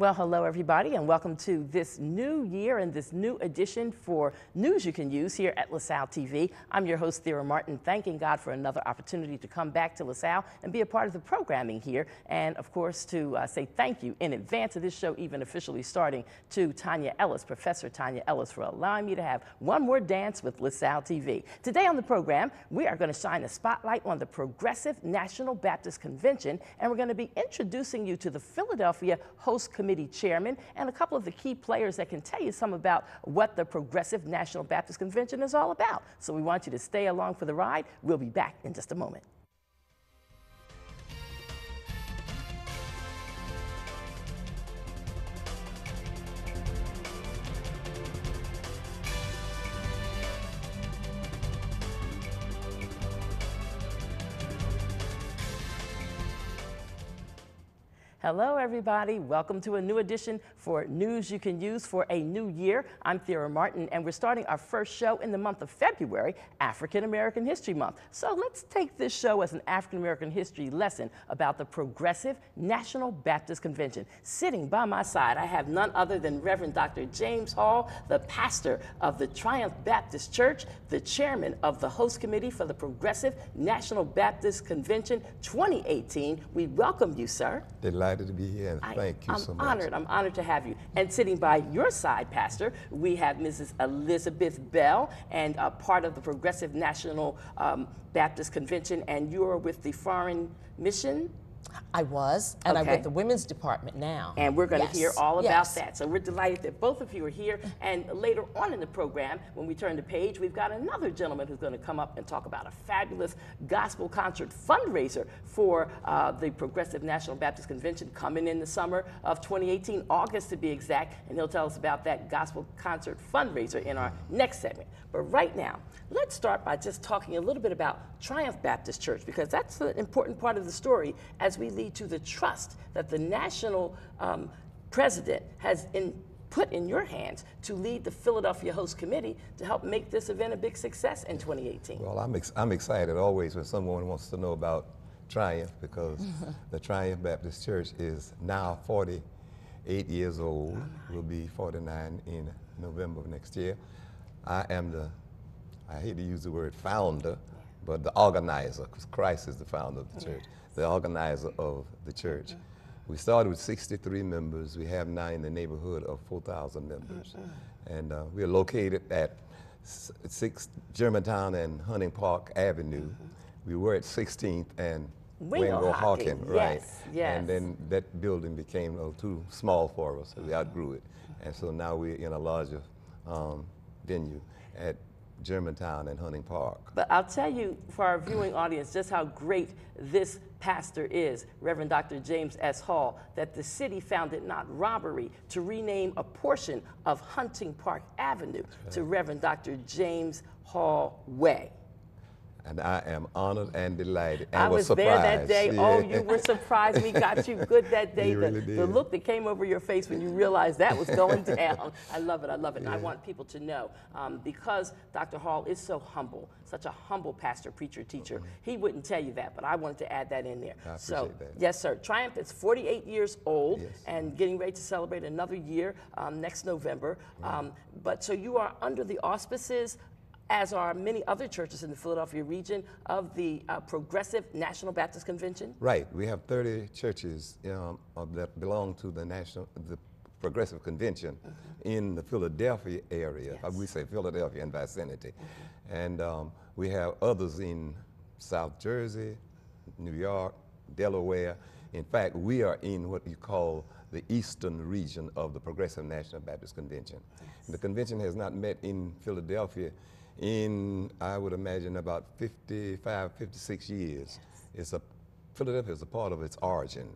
Well, hello, everybody, and welcome to this new year and this new edition for News You Can Use here at LaSalle TV. I'm your host, Thera Martin, thanking God for another opportunity to come back to LaSalle and be a part of the programming here. And of course, to uh, say thank you in advance of this show even officially starting to Tanya Ellis, Professor Tanya Ellis, for allowing me to have one more dance with LaSalle TV. Today on the program, we are going to shine a spotlight on the Progressive National Baptist Convention, and we're going to be introducing you to the Philadelphia Host Committee Committee chairman, and a couple of the key players that can tell you some about what the Progressive National Baptist Convention is all about. So we want you to stay along for the ride. We'll be back in just a moment. Hello, everybody. Welcome to a new edition for News You Can Use for a New Year. I'm Thera Martin, and we're starting our first show in the month of February, African American History Month. So let's take this show as an African American history lesson about the Progressive National Baptist Convention. Sitting by my side, I have none other than Reverend Dr. James Hall, the pastor of the Triumph Baptist Church, the chairman of the host committee for the Progressive National Baptist Convention 2018. We welcome you, sir. Delighted delighted to be here, and I, thank you I'm so much. I'm honored. I'm honored to have you. And sitting by your side, Pastor, we have Mrs. Elizabeth Bell, and uh, part of the Progressive National um, Baptist Convention, and you're with the Foreign Mission I was, and okay. I'm with the women's department now. And we're going to yes. hear all about yes. that. So we're delighted that both of you are here. And later on in the program, when we turn the page, we've got another gentleman who's going to come up and talk about a fabulous gospel concert fundraiser for uh, the Progressive National Baptist Convention coming in the summer of 2018, August to be exact. And he'll tell us about that gospel concert fundraiser in our next segment. But right now, let's start by just talking a little bit about Triumph Baptist Church because that's an important part of the story as we lead to the trust that the national um, president has in, put in your hands to lead the Philadelphia Host Committee to help make this event a big success in 2018. Well, I'm, ex I'm excited always when someone wants to know about Triumph because the Triumph Baptist Church is now 48 years old, oh will be 49 in November of next year. I am the, I hate to use the word founder, but the organizer, because Christ is the founder of the church, the organizer of the church. We started with 63 members. We have now in the neighborhood of 4,000 members. And uh, we're located at 6 Germantown and Hunting Park Avenue. We were at 16th and Wingohocking, right? Yes, yes. And then that building became uh, too small for us, so we outgrew it. And so now we're in a larger um, venue at Germantown and Hunting Park. But I'll tell you for our viewing audience just how great this pastor is, Reverend Dr. James S. Hall, that the city found it not robbery to rename a portion of Hunting Park Avenue right. to Reverend Dr. James Hall Way. And I am honored and delighted and I was, was there that day. Yeah. Oh, you were surprised. We got you good that day. You the, really did. the look that came over your face when you realized that was going down. I love it. I love it. Yeah. And I want people to know um, because Dr. Hall is so humble, such a humble pastor, preacher, teacher, mm -hmm. he wouldn't tell you that, but I wanted to add that in there. I so, that. yes, sir. Triumph is 48 years old yes. and getting ready to celebrate another year um, next November. Mm -hmm. um, but so you are under the auspices as are many other churches in the Philadelphia region of the uh, Progressive National Baptist Convention? Right. We have 30 churches um, that belong to the National, the Progressive Convention mm -hmm. in the Philadelphia area. Yes. We say Philadelphia and vicinity. Mm -hmm. And um, we have others in South Jersey, New York, Delaware. In fact, we are in what you call the eastern region of the Progressive National Baptist Convention. Yes. The convention has not met in Philadelphia in, I would imagine, about 55, 56 years. It's a, Philadelphia is a part of its origin.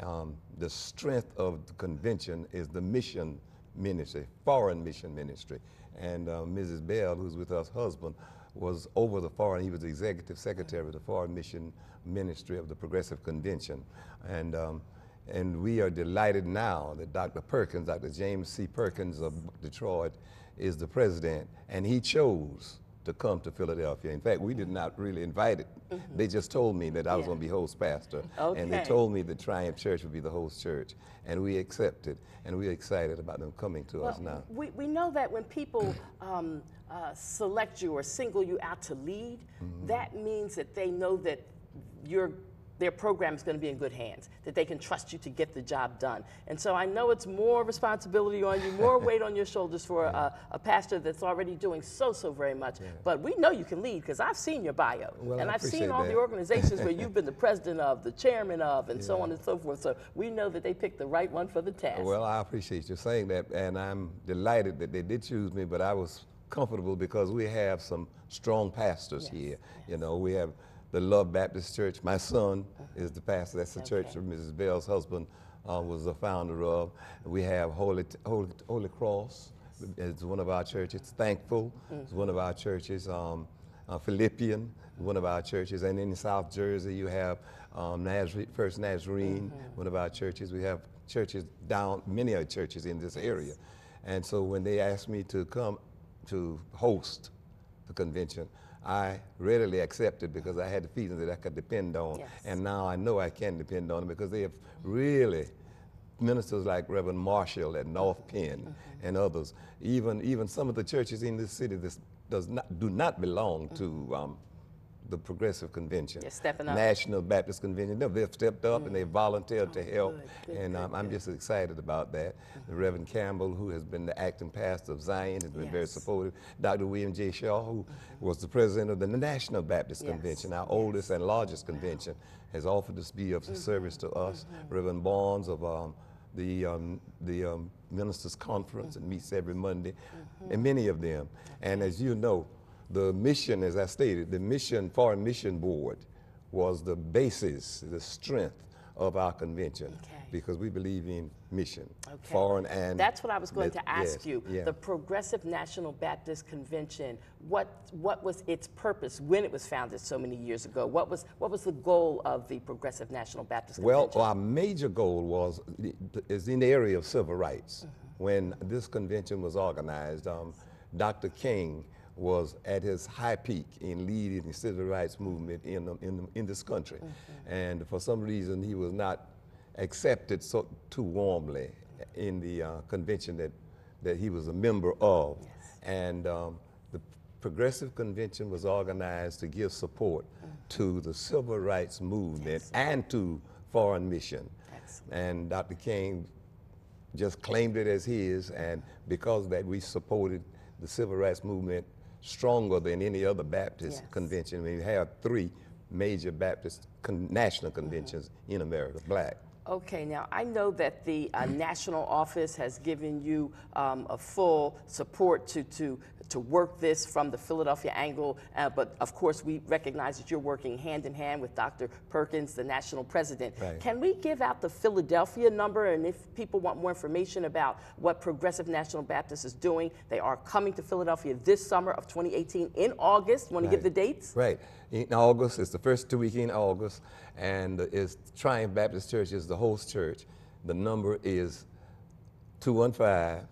Um, the strength of the convention is the mission ministry, foreign mission ministry. And uh, Mrs. Bell, who's with us husband, was over the foreign, he was the executive secretary of the foreign mission ministry of the Progressive Convention. And, um, and we are delighted now that Dr. Perkins, Dr. James C. Perkins of Detroit, is the president, and he chose to come to Philadelphia. In fact, we did not really invite it. They just told me that I was Yeah. going to be host pastor. And they told me that Triumph Church would be the host church. And we accepted. And we're excited about them coming to us now. We, we know that when people um, uh, select you or single you out to lead, Mm-hmm. that means that they know that your their program is going to be in good hands, that they can trust you to get the job done. And so I know it's more responsibility on you, more weight on your shoulders for a, a pastor that's already doing so, so very much. But we know you can lead because I've seen your bio. Well, and I I've seen all the organizations where you've been the president of, the chairman of, and so on and so forth. So we know that they picked the right one for the task. Well, I appreciate you saying that, and I'm delighted that they did choose me, but I was comfortable because we have some strong pastors here. You know, we have the Love Baptist Church. My son is the pastor. That's the church that Mrs. Bell's husband uh, was the founder of. We have Holy, Holy, Holy Cross. It's one of our churches. Thankful It's one of our churches. Um, uh, Philippian, one of our churches, and in South Jersey you have um, Nazarene, First Nazarene, one of our churches. We have churches down, many other churches in this area, and so when they asked me to come to host the convention, I readily accepted because I had the feeling that I could depend on, Yes. and now I know I can depend on them because they have really ministers like Reverend Marshall at North Penn Mm-hmm. and others, even even some of the churches in this city that does not do not belong to um, the Progressive Convention, They're stepping up. National Baptist Convention. No, they've stepped up and they volunteered to help, good, good, and um, I'm just excited about that. The Reverend Campbell, who has been the acting pastor of Zion, has been very supportive. Dr. William J. Shaw, who was the president of the National Baptist Yes. Convention, our oldest and largest convention, has offered to be of service to us. Reverend Barnes of um, the um, the um, ministers' conference and meets every Monday, and many of them. And as you know, the mission, as I stated, the mission foreign mission board was the basis, the strength of our convention, Okay. because we believe in mission, Okay. foreign and. That's what I was going to ask yes, you. yeah. The Progressive National Baptist Convention, what, what was its purpose when it was founded so many years ago? What was, what was the goal of the Progressive National Baptist Convention? Well, our major goal was is in the area of civil rights. Mm-hmm. When this convention was organized, um, Dr. King was at his high peak in leading the civil rights movement in the, in, the, in this country, Mm-hmm. and for some reason he was not accepted so too warmly in the uh, convention that that he was a member of, and um, the Progressive Convention was organized to give support to the civil rights movement and to foreign mission. Excellent. And Dr. King just claimed it as his, and because of that, we supported the civil rights movement stronger than any other Baptist Yes. convention. We have three major Baptist con- national conventions in America, black. Okay, now I know that the uh, national office has given you um, a full support to, to, to work this from the Philadelphia angle, uh, but of course we recognize that you're working hand in hand with Dr. Perkins, the national president. Right. Can we give out the Philadelphia number? And if people want more information about what Progressive National Baptist is doing, they are coming to Philadelphia this summer of 2018 in August. Want to give the dates? Right. In August, it's the first two week in August, and it's Triumph Baptist Church is the host church. The number is 215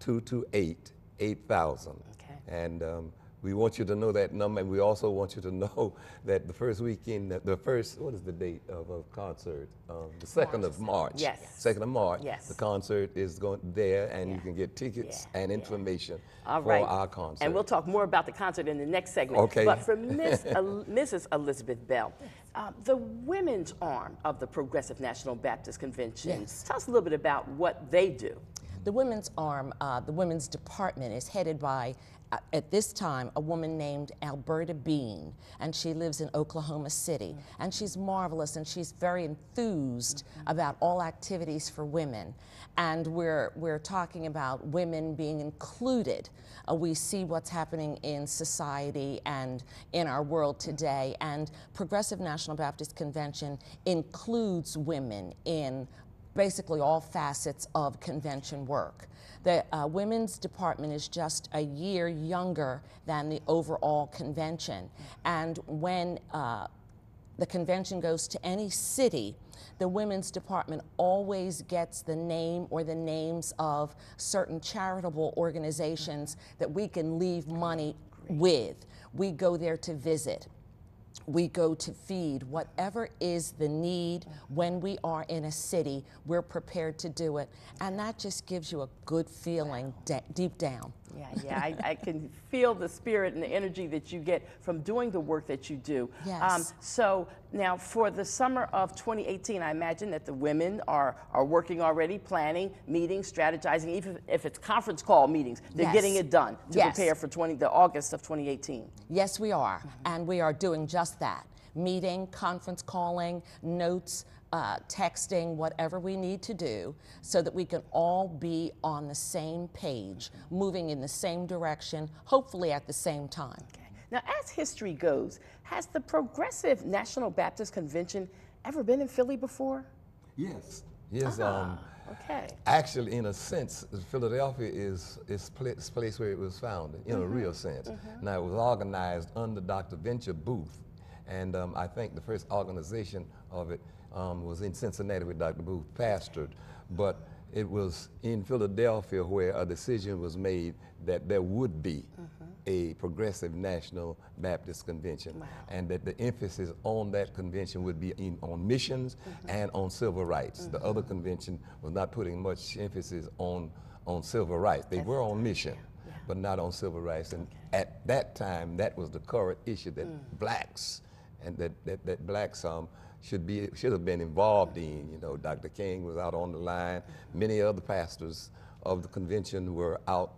228 8000. Okay. And um, we want you to know that number, and we also want you to know that the first weekend, the first, what is the date of a concert? Um, the second of March. Yes. Second of March. Yes. The concert is going there, and Yeah. you can get tickets Yeah, and yeah. information All for right. our concert. And we'll talk more about the concert in the next segment. Okay. But for Miss, El- Mrs. Elizabeth Bell, uh, the women's arm of the Progressive National Baptist Convention, Yes. tell us a little bit about what they do. The women's arm, uh, the women's department, is headed by, Uh, at this time, a woman named Alberta Bean, and she lives in Oklahoma City. Mm-hmm. And she's marvelous, and she's very enthused mm-hmm. about all activities for women. And we're, we're talking about women being included. Uh, we see what's happening in society and in our world today, and Progressive National Baptist Convention includes women in basically all facets of convention work. The uh, women's department is just a year younger than the overall convention. And when uh, the convention goes to any city, the women's department always gets the name or the names of certain charitable organizations that we can leave money with. We go there to visit. We go to feed. Whatever is the need when we are in a city, we're prepared to do it. And that just gives you a good feeling de- deep down. Yeah, yeah, I, I, can feel the spirit and the energy that you get from doing the work that you do. Um, Yes. so now, for the summer of 2018, I imagine that the women are are working already, planning meetings, strategizing. Even if it's conference call meetings, they're Yes. getting it done to Yes. prepare for 20 the August of 2018. Yes, we are. And we are doing just that meeting, conference calling, notes, uh, texting, whatever we need to do so that we can all be on the same page, moving in the same direction, hopefully at the same time. Okay. Now, as history goes, has the Progressive National Baptist Convention ever been in Philly before? Yes. Yes. Um, Okay. Actually, in a sense, Philadelphia is is pla- place where it was founded, in a real sense. Now, it was organized under Dr. Venchael Booth, and um, I think the first organization of it um, was in Cincinnati with Dr. Booth pastored, but it was in Philadelphia where a decision was made that there would be a progressive national Baptist convention, and that the emphasis on that convention would be in, on missions and on civil rights. The other convention was not putting much emphasis on on civil rights. They were on mission, but not on civil rights. And at that time, that was the current issue that blacks and that that, that blacks um, should be should have been involved in. You know, Dr. King was out on the line. Many other pastors of the convention were out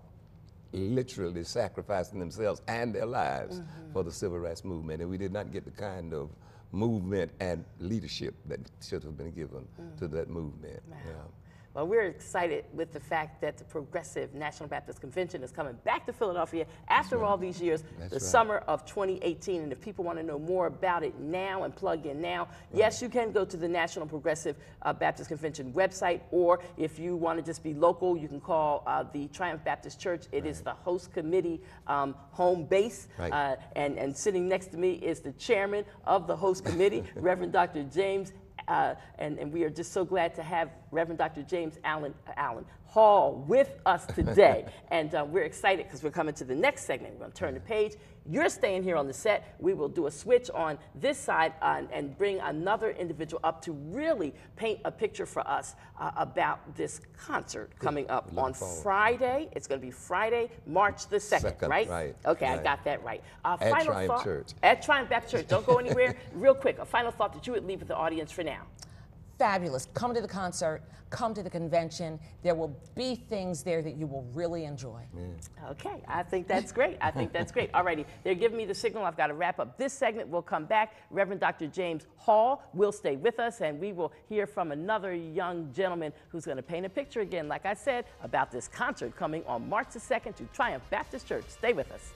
literally sacrificing themselves and their lives mm-hmm. for the civil rights movement. And we did not get the kind of movement and leadership that should have been given to mm. that movement. Yeah. Well, we're excited with the fact that the Progressive National Baptist Convention is coming back to Philadelphia after all these years, That's the right. summer of 2018. And if people want to know more about it now and plug in now, yes, you can go to the National Progressive uh, Baptist Convention website, or if you want to just be local, you can call uh, the Triumph Baptist Church. It is the host committee um, home base. Right. Uh, and, and sitting next to me is the chairman of the host committee, Reverend Dr. James uh, and, and we are just so glad to have Reverend Dr. James Allen, Allen Hall with us today. and uh, we're excited because we're coming to the next segment. We're going to turn the page. You're staying here on the set. We will do a switch on this side uh, and bring another individual up to really paint a picture for us uh, about this concert coming up Looking on forward. Friday. It's going to be Friday, March the 2nd, Second, right? right, Okay, I got that right. Uh, At final Triumph thought- Church. At Triumph Baptist Church. Don't go anywhere. Real quick, a final thought that you would leave with the audience for now. Fabulous. Come to the concert, come to the convention. There will be things there that you will really enjoy. Okay, I think that's great. I think that's great. Alrighty, they're giving me the signal. I've got to wrap up this segment. We'll come back. Reverend Dr. James Hall will stay with us, and we will hear from another young gentleman who's going to paint a picture again, like I said, about this concert coming on March the 2nd to Triumph Baptist Church. Stay with us.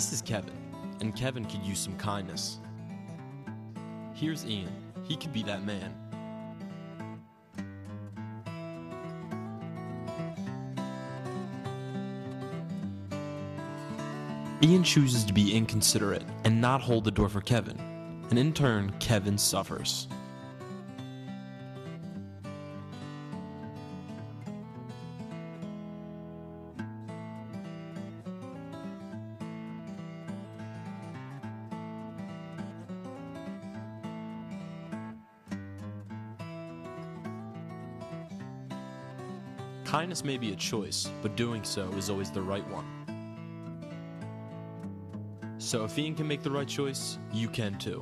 This is Kevin, and Kevin could use some kindness. Here's Ian. He could be that man. Ian chooses to be inconsiderate and not hold the door for Kevin, and in turn, Kevin suffers. Kindness may be a choice, but doing so is always the right one. So if Ian can make the right choice, you can too.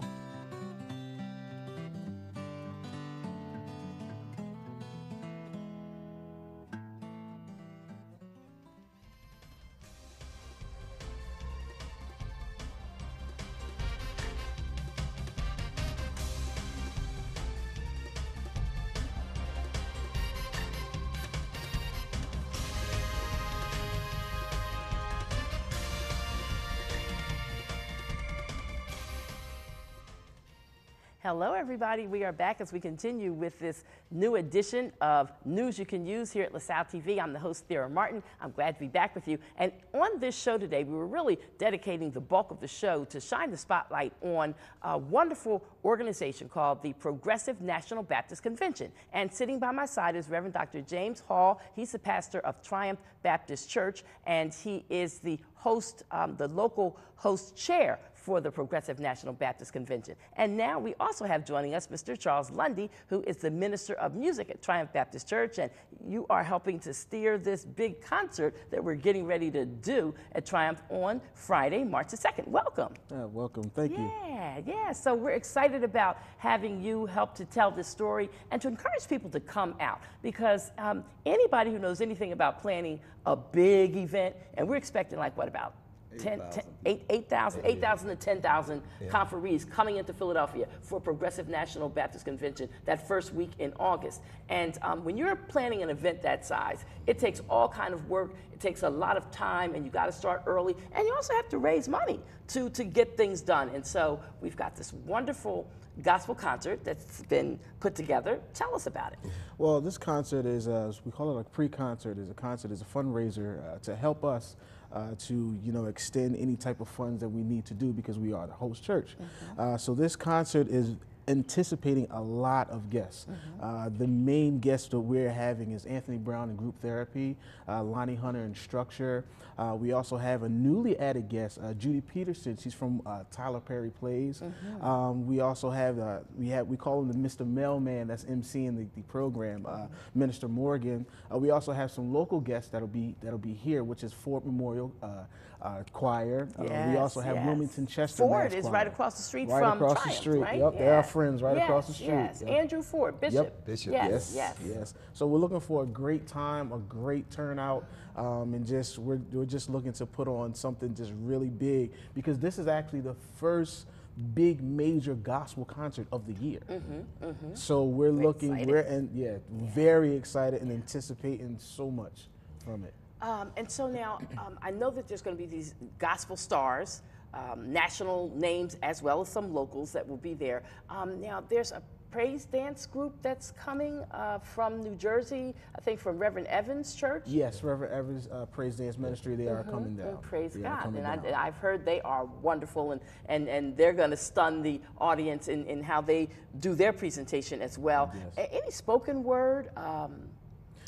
Everybody. We are back as we continue with this new edition of News You Can Use here at LaSalle TV. I'm the host, Thera Martin. I'm glad to be back with you. And on this show today, we were really dedicating the bulk of the show to shine the spotlight on a wonderful organization called the Progressive National Baptist Convention. And sitting by my side is Reverend Dr. James Hall. He's the pastor of Triumph Baptist Church, and he is the host, um, the local host chair for the Progressive National Baptist Convention. And now we also have joining us Mr. Charles Lundy, who is the Minister of Music at Triumph Baptist Church, and you are helping to steer this big concert that we're getting ready to do at Triumph on Friday, March the 2nd. Welcome. Yeah, welcome. Thank you. Yeah, yeah. So we're excited about having you help to tell this story and to encourage people to come out because um, anybody who knows anything about planning a big event, and we're expecting like what about 10, 10, 8 8,000 8,000 to 10,000 conferees coming into Philadelphia for Progressive National Baptist Convention that first week in August. And um, when you're planning an event that size, it takes all kind of work. It takes a lot of time, and you got to start early. And you also have to raise money to to get things done. And so we've got this wonderful gospel concert that's been put together. Tell us about it. Well, this concert is, uh, we call it a pre-concert. is a concert is a fundraiser uh, to help us uh, to you know extend any type of funds that we need to do because we are the host church. Uh, so this concert is anticipating a lot of guests. Uh, the main guest that we're having is Anthony Brown in group therapy, uh, Lonnie Hunter in structure. Uh, we also have a newly added guest, uh, Judy Peterson. She's from uh, Tyler Perry Plays. Um, we also have uh, we have we call him the Mr. Mailman that's emceeing the, the program, uh, Minister Morgan. Uh, we also have some local guests that'll be that'll be here, which is Fort Memorial uh, uh, Choir. Uh, we also have yes. Wilmington Chester. Ford Mass is Choir. right across the street Right from across the Triumph, street. right? Yep, our friends right across the street. Yes, Yep. Andrew Ford, Bishop. Yep, Bishop, Yes, yes. yes. Yes. So we're looking for a great time, a great turnout, um, and just we're, we're just looking to put on something just really big because this is actually the first big major gospel concert of the year. Mhm, mhm. So we're looking, excited. we're and yeah, very excited and anticipating so much from it. Um, and so now, um, I know that there's going to be these gospel stars, um, national names, as well as some locals that will be there. Um, now, there's a praise dance group that's coming uh, from New Jersey, I think from Reverend Evans Church. Yes, Reverend Evans uh, Praise Dance Ministry, they are coming down. And praise They God. And. I, I've heard they are wonderful and, and, and they're going to stun the audience in, in how they do their presentation as well. Yes. A- any spoken word? Um,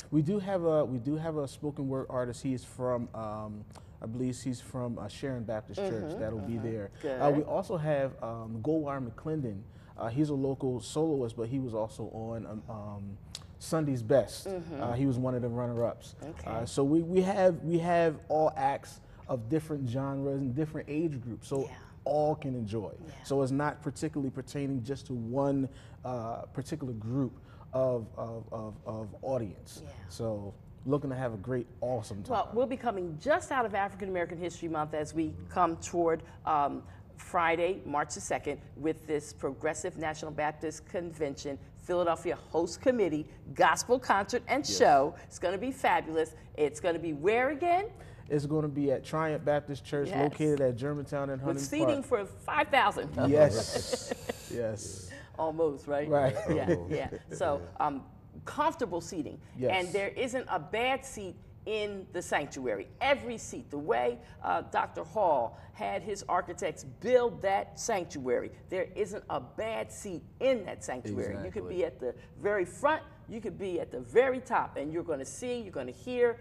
We do have a we do have a spoken word artist. He is from um, I believe he's from uh, Sharon Baptist Church. That'll be there. Uh, we also have um, Goldwire McClendon. Uh, he's a local soloist, but he was also on um, um, Sunday's Best. Uh, he was one of the runner-ups. Uh, so we, we have we have all acts of different genres and different age groups. So Yeah. all can enjoy. So it's not particularly pertaining just to one uh, particular group of, of, of, of audience. Yeah. So looking to have a great, awesome time. Well, we'll be coming just out of African American History Month as we come toward um, Friday, March the 2nd, with this Progressive National Baptist Convention Philadelphia Host Committee Gospel Concert and Show. It's going to be fabulous. It's going to be where again? it's going to be at Triumph Baptist Church, Yes. located at Germantown and With Huntington seating Park. for 5,000. yes, yes. Almost, right? Right. Yeah, yeah. So um, comfortable seating. Yes. And there isn't a bad seat in the sanctuary. Every seat, the way uh, Dr. Hall had his architects build that sanctuary, there isn't a bad seat in that sanctuary. You could be at the very front, you could be at the very top, and you're going to see, you're going to hear.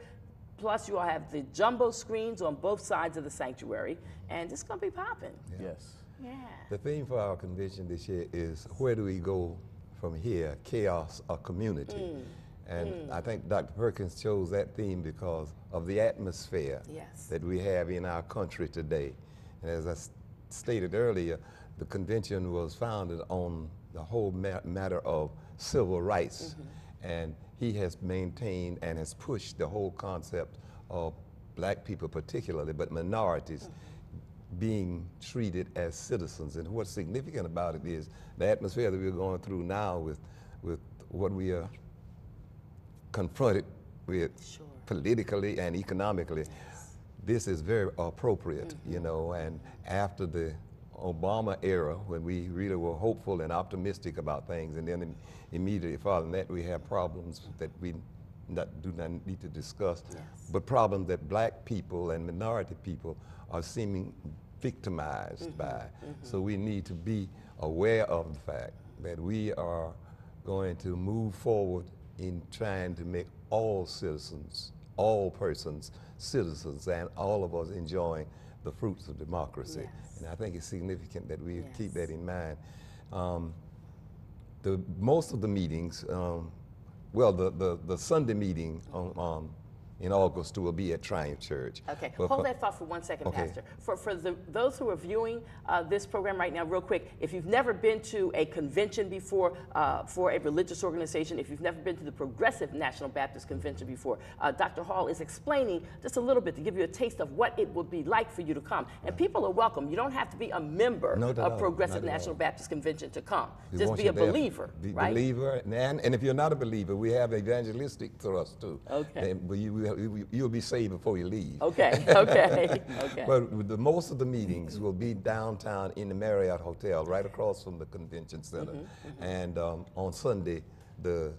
Plus, you'll have the jumbo screens on both sides of the sanctuary, and it's going to be popping. Yes. Yeah. The theme for our convention this year is where do we go from here, chaos or community? Mm. And mm. I think Dr. Perkins chose that theme because of the atmosphere Yes. that we have in our country today. And as I stated earlier, the convention was founded on the whole ma- matter of civil rights. Mm-hmm. And he has maintained and has pushed the whole concept of black people particularly, but minorities mm-hmm. Being treated as citizens. And what's significant about it is the atmosphere that we're going through now with, with what we are confronted with Sure. politically and economically. This is very appropriate, you mm-hmm. know, and after the Obama era, when we really were hopeful and optimistic about things, and then im- immediately following that, we have problems that we not, do not need to discuss, Yes. but problems that black people and minority people are seeming victimized by. So we need to be aware of the fact that we are going to move forward in trying to make all citizens, all persons, citizens, and all of us enjoying the fruits of democracy. Yes. And I think it's significant that we keep that in mind. Um, the most of the meetings, um, well, the, the, the Sunday meeting on, um, in August will be at Triumph Church. Okay, But hold that thought for one second, Okay. Pastor. For, for the, those who are viewing uh, this program right now, real quick, if you've never been to a convention before uh, for a religious organization, if you've never been to the Progressive National Baptist Convention before, uh, Dr. Hall is explaining just a little bit to give you a taste of what it would be like for you to come. And people are welcome. You don't have to be a member at of Progressive National. Baptist Convention to come. We Just be a believer, Be right? believer, and, and if you're not a believer, we have evangelistic thrust too. Okay. And, but you, you, you'll be saved before you leave. Okay, okay, okay. But the, most of the meetings will be downtown in the Marriott Hotel, right across from the convention center. Mm-hmm, And um, on Sunday, the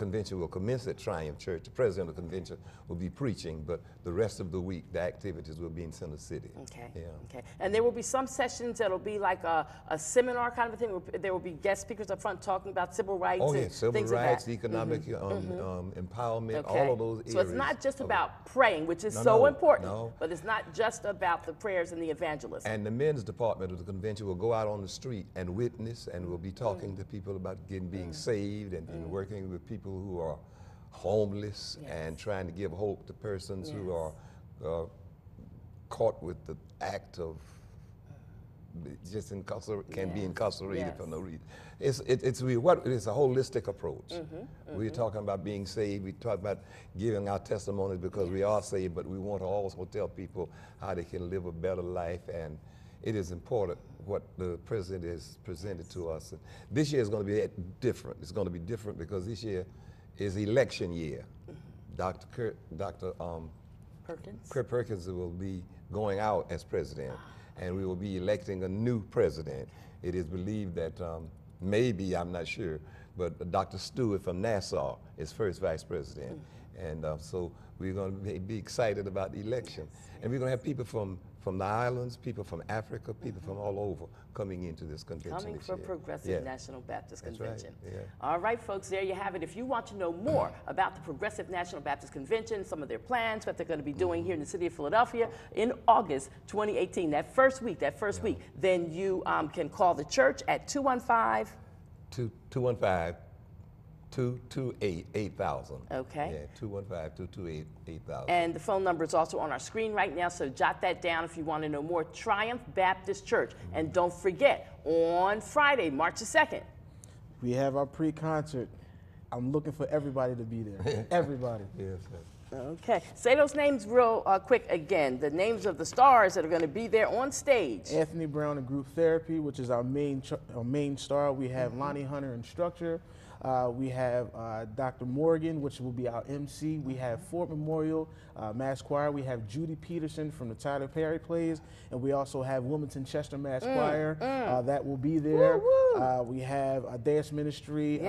convention will commence at Triumph Church. The president of the convention will be preaching, but the rest of the week, the activities will be in Center City. Okay. Yeah. Okay. And there will be some sessions that'll be like a, a seminar kind of a thing. There will be guest speakers up front talking about civil rights Oh, and yeah, civil things rights, that. economic mm-hmm. um, mm-hmm. um, empowerment, Okay. all of those areas. So it's not just about praying, which is No, so no, important, no. but it's not just about the prayers and the evangelism. And the men's department of the convention will go out on the street and witness, and we'll be talking mm. to people about getting being mm. saved and, and mm. working with people who are homeless Yes. and trying to give hope to persons who are uh, caught with the act of uh, just incarcer- can be Yes, incarcerated for no reason. It's it, it's we, what it's a holistic approach. Mm-hmm, we're mm-hmm. talking about being saved. We talk about giving our testimonies because we are saved, but we want to also tell people how they can live a better life. And it is important what the president has presented to us. This year is going to be different. It's going to be different because this year is election year. Dr. Kurt, Dr. Um, Perkins? Kurt Perkins will be going out as president, and we will be electing a new president. It is believed that um, maybe, I'm not sure, but Dr. Stewart from Nassau is first vice president. And uh, so we're going to be excited about the election. And we're going to have people from, from the islands, people from Africa, people from all over coming into this convention Coming this for year. Progressive Yeah. National Baptist That's right, Convention. yeah. All right, folks, there you have it. If you want to know more about the Progressive National Baptist Convention, some of their plans, what they're going to be doing here in the city of Philadelphia in August 2018, that first week, that first week, then you um, can call the church at 215. Two- 215 228 8000. Okay. Yeah, 215 228 8000. And the phone number is also on our screen right now, so jot that down if you want to know more. Triumph Baptist Church. And don't forget, on Friday, March the 2nd, We have our pre-concert. I'm looking for everybody to be there. everybody. Yes, sir. Okay, say those names real uh, quick again. The names of the stars that are going to be there on stage. Anthony Brown and Group Therapy, which is our main ch- our main star. We have Mm-hmm. Lonnie Hunter in Structure. Uh, we have uh, Dr. Morgan, which will be our MC. We have Fort Memorial uh, Mass Choir. We have Judy Peterson from the Tyler Perry plays, and we also have Wilmington Chester Mass Choir uh, that will be there. Mm, Woo, woo. Uh, we have a dance ministry um,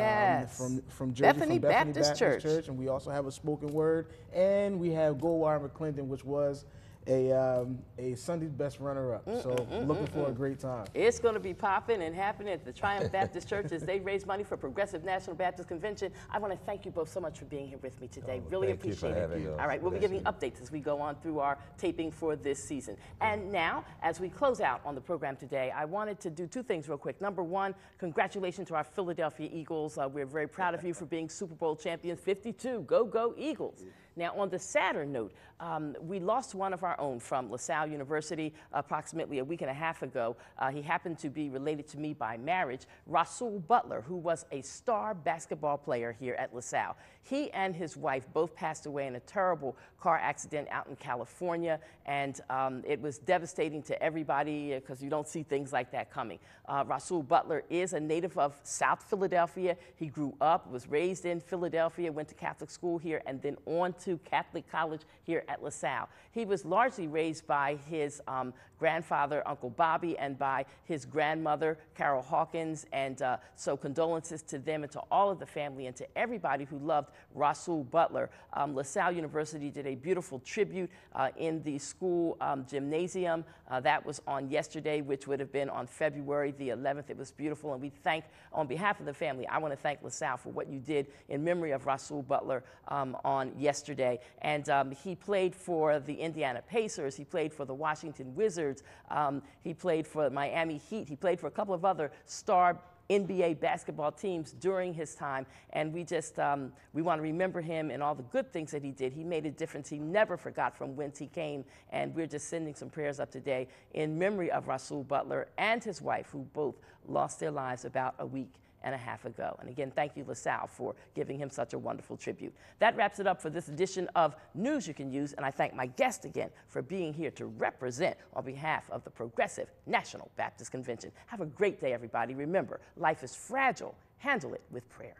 from from Jersey, Bethany from Bethany Baptist Baptist, Church. Church, and we also have a spoken word, and we have Goldwire McClendon, which was a um, a Sunday's best runner-up. Mm, so mm, mm, looking for a great time. It's going to be popping and happening at the Triumph Baptist Church as they raise money for Progressive National Baptist Convention. I want to thank you both so much for being here with me today. Oh, really thank you for appreciate having it. us. All right, we'll be giving you. updates as we go on through our taping for this season. And now, as we close out on the program today, I wanted to do two things real quick. Number one, congratulations to our Philadelphia Eagles. Uh, we're very proud of you for being Super Bowl champions 52. Go, go, Eagles. Now, on the sadder note, um, we lost one of our own from LaSalle University approximately a week and a half ago. Uh, he happened to be related to me by marriage, Rasual Butler, who was a star basketball player here at LaSalle. He and his wife both passed away in a terrible car accident out in California, and um, it was devastating to everybody because you don't see things like that coming. Uh, Rasual Butler is a native of South Philadelphia. He grew up, was raised in Philadelphia, went to Catholic school here, and then on to Catholic college here at LaSalle. He was largely raised by his um, grandfather, Uncle Bobby, and by his grandmother, Carol Hawkins. And uh, so, condolences to them and to all of the family and to everybody who loved Rasual Butler. Um, LaSalle University did a beautiful tribute uh, in the school um, gymnasium. Uh, that was on yesterday, which would have been on February the 11th. It was beautiful, and we thank, on behalf of the family, I want to thank LaSalle for what you did in memory of Rasual Butler um, on yesterday. And um, he played for the Indiana Pacers, he played for the Washington Wizards, um, he played for the Miami Heat, he played for a couple of other star NBA basketball teams during his time, and we just um, we want to remember him and all the good things that he did. He made a difference. He never forgot from whence he came, and we're just sending some prayers up today in memory of Rasual Butler and his wife, who both lost their lives about a week and a half ago. And again, thank you, LaSalle, for giving him such a wonderful tribute. That wraps it up for this edition of News You Can Use, and I thank my guest again for being here to represent on behalf of the Progressive National Baptist Convention. Have a great day, everybody. Remember, life is fragile. Handle it with prayer.